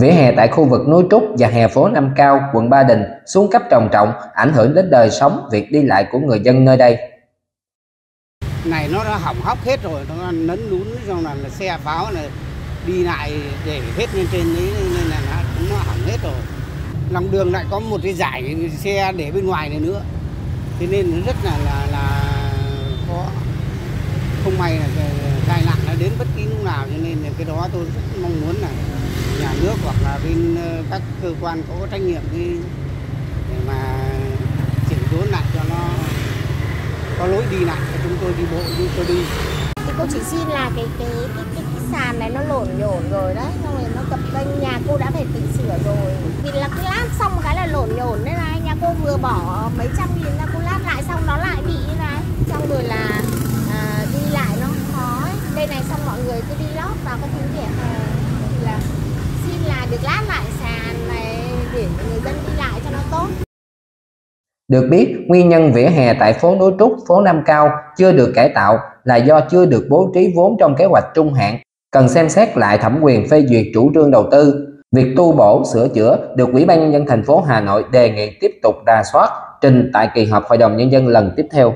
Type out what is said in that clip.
Vỉa hè tại khu vực núi Trúc và hè phố Nam Cao, quận Ba Đình xuống cấp trầm trọng, ảnh hưởng đến đời sống, việc đi lại của người dân nơi đây. Này nó đã hỏng hóc hết rồi, nó nấn lún xong là, là xe pháo này đi lại để hết lên trên đấy nên là nó, nó hỏng hết rồi. Lòng đường lại có một cái giải xe để bên ngoài này nữa. Thế nên nó rất là là là có Không may là tai nạn nó đến bất kỳ lúc nào cho nên cái đó tôi rất mong muốn là nhà nước hoặc là bên ờ, các cơ quan có trách nhiệm đi để mà chỉnh đốn lại cho nó có lối đi lại cho chúng tôi đi bộ chúng tôi đi thì cô chỉ xin là cái cái cái cái, cái sàn này nó lổn nhổn rồi đấy xong rồi nó cập kênh nhà cô đã phải tự sửa rồi vì là cứ lát xong cái là lổn nhổn đấy này nhà cô vừa bỏ mấy trăm nghìn ra cô lát lại xong nó lại bị như này xong rồi là à, đi lại nó khó ấy. đây này xong mọi người cứ đi lót vào cái thứ gì hè thì là xin là được lát lại sàn này để người dân đi lại cho nó tốt được biết, nguyên nhân vỉa hè tại phố Núi Trúc, phố Nam Cao chưa được cải tạo là do chưa được bố trí vốn trong kế hoạch trung hạn, cần xem xét lại thẩm quyền phê duyệt chủ trương đầu tư. Việc tu bổ, sửa chữa được Ủy ban nhân dân thành phố Hà Nội đề nghị tiếp tục đà soát trình tại kỳ họp Hội đồng nhân dân lần tiếp theo.